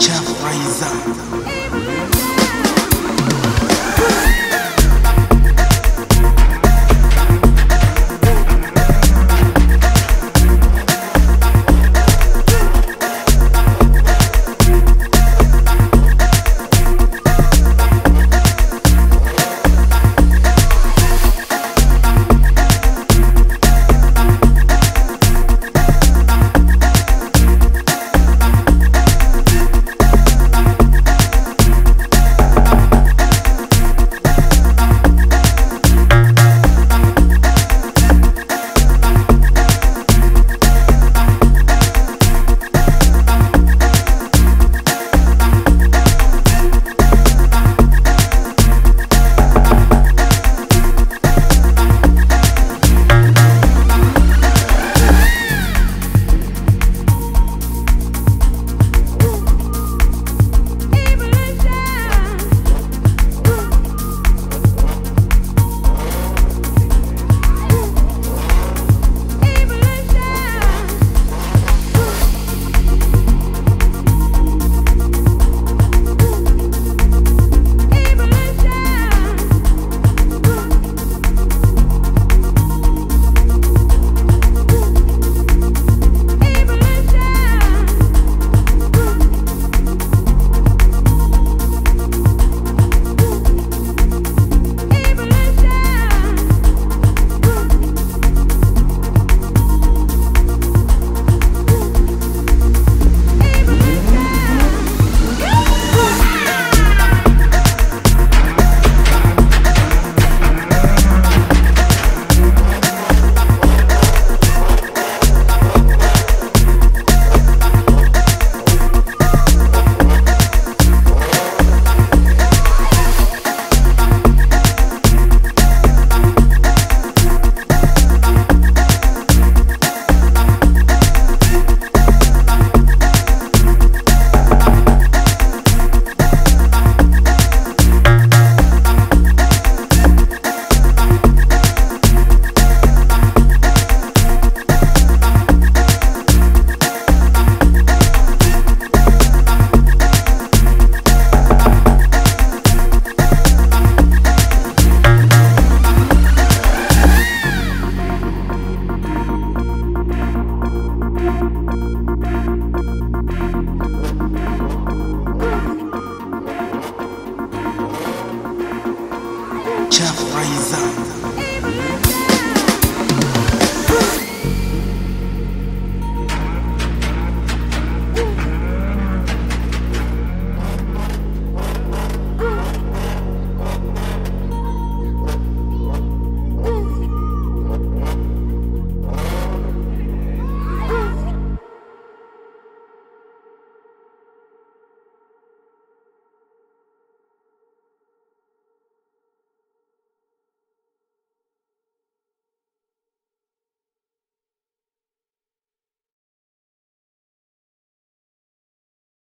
Chef Raiza.